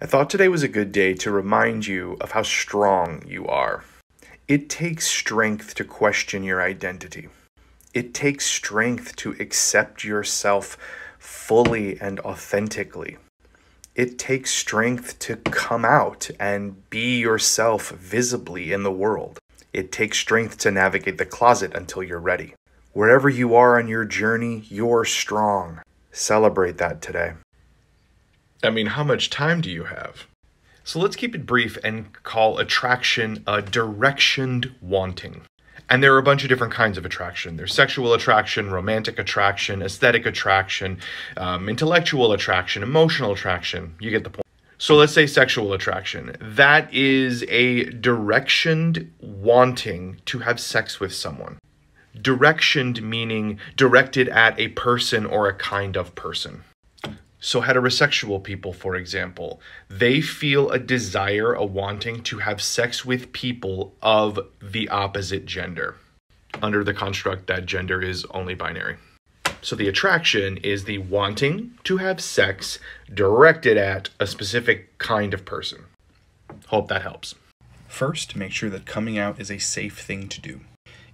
I thought today was a good day to remind you of how strong you are. It takes strength to question your identity. It takes strength to accept yourself fully and authentically. It takes strength to come out and be yourself visibly in the world. It takes strength to navigate the closet until you're ready. Wherever you are on your journey, you're strong. Celebrate that today. I mean, how much time do you have? So let's keep it brief and call attraction a directioned wanting. And there are a bunch of different kinds of attraction. There's sexual attraction, romantic attraction, aesthetic attraction, um, intellectual attraction, emotional attraction. You get the point. So let's say sexual attraction. That is a directioned wanting to have sex with someone. Directioned meaning directed at a person or a kind of person. So, heterosexual people, for example, they feel a desire, a wanting to have sex with people of the opposite gender, under the construct that gender is only binary. So, the attraction is the wanting to have sex directed at a specific kind of person. Hope that helps. First, make sure that coming out is a safe thing to do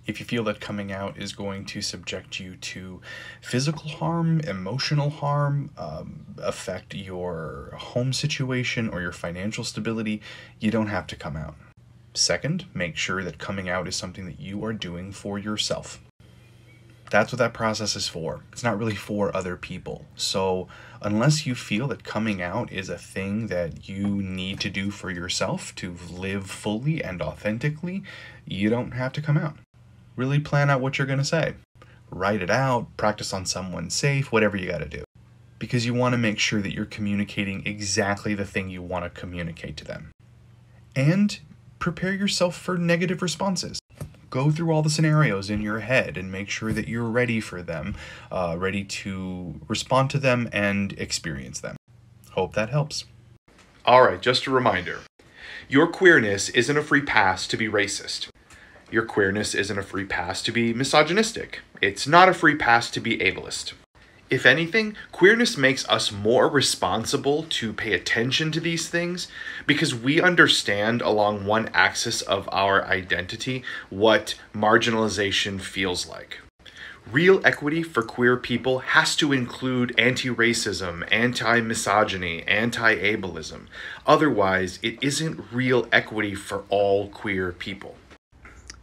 if you feel that coming out is going to subject you to physical harm, emotional harm, um, affect your home situation or your financial stability, you don't have to come out. Second, make sure that coming out is something that you are doing for yourself. That's what that process is for. It's not really for other people. So, unless you feel that coming out is a thing that you need to do for yourself to live fully and authentically, you don't have to come out really plan out what you're going to say. Write it out, practice on someone safe, whatever you got to do. Because you want to make sure that you're communicating exactly the thing you want to communicate to them. And prepare yourself for negative responses. Go through all the scenarios in your head and make sure that you're ready for them, uh, ready to respond to them and experience them. Hope that helps. All right, just a reminder your queerness isn't a free pass to be racist. Your queerness isn't a free pass to be misogynistic. It's not a free pass to be ableist. If anything, queerness makes us more responsible to pay attention to these things because we understand along one axis of our identity what marginalization feels like. Real equity for queer people has to include anti racism, anti misogyny, anti ableism. Otherwise, it isn't real equity for all queer people.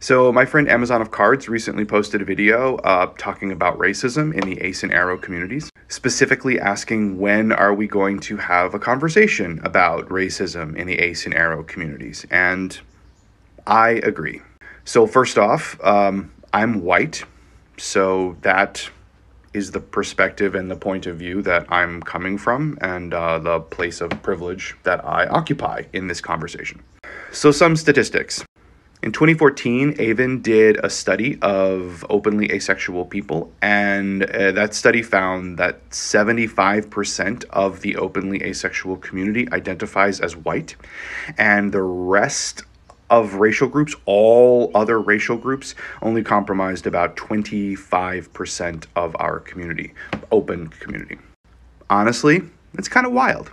So, my friend Amazon of Cards recently posted a video uh, talking about racism in the Ace and Aro communities, specifically asking when are we going to have a conversation about racism in the Ace and Aro communities. And I agree. So, first off, um, I'm white, so that is the perspective and the point of view that I'm coming from and uh, the place of privilege that I occupy in this conversation. So, some statistics. In 2014, AVEN did a study of openly asexual people, and uh, that study found that 75% of the openly asexual community identifies as white, and the rest of racial groups, all other racial groups, only comprised about 25% of our community, open community. Honestly, it's kind of wild.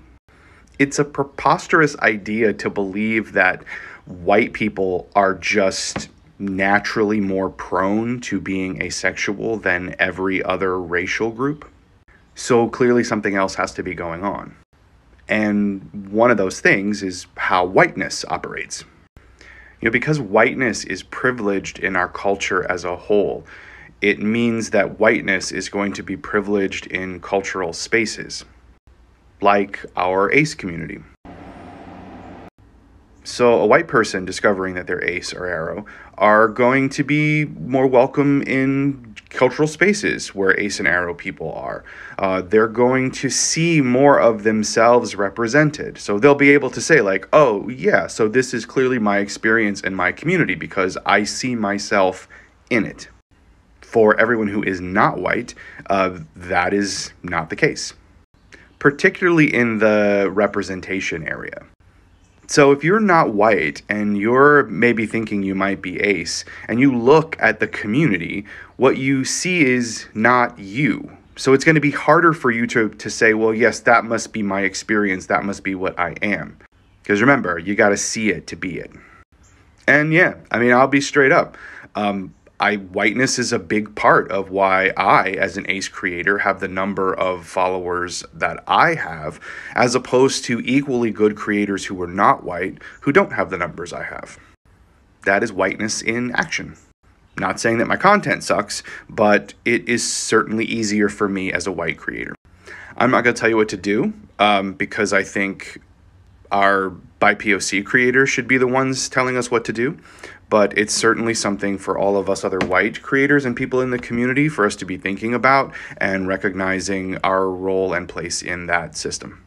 It's a preposterous idea to believe that white people are just naturally more prone to being asexual than every other racial group. So clearly, something else has to be going on. And one of those things is how whiteness operates. You know, because whiteness is privileged in our culture as a whole, it means that whiteness is going to be privileged in cultural spaces, like our ACE community. So, a white person discovering that they're ace or aro are going to be more welcome in cultural spaces where ace and arrow people are. Uh, they're going to see more of themselves represented. So, they'll be able to say, like, oh, yeah, so this is clearly my experience in my community because I see myself in it. For everyone who is not white, uh, that is not the case, particularly in the representation area. So if you're not white and you're maybe thinking you might be ace and you look at the community, what you see is not you. So it's going to be harder for you to, to say, well, yes, that must be my experience. That must be what I am. Because remember, you got to see it to be it. And yeah, I mean, I'll be straight up. Um, I whiteness is a big part of why I, as an ace creator, have the number of followers that I have, as opposed to equally good creators who are not white who don't have the numbers I have. That is whiteness in action. Not saying that my content sucks, but it is certainly easier for me as a white creator. I'm not going to tell you what to do um, because I think our BIPOC creators should be the ones telling us what to do but it's certainly something for all of us other white creators and people in the community for us to be thinking about and recognizing our role and place in that system.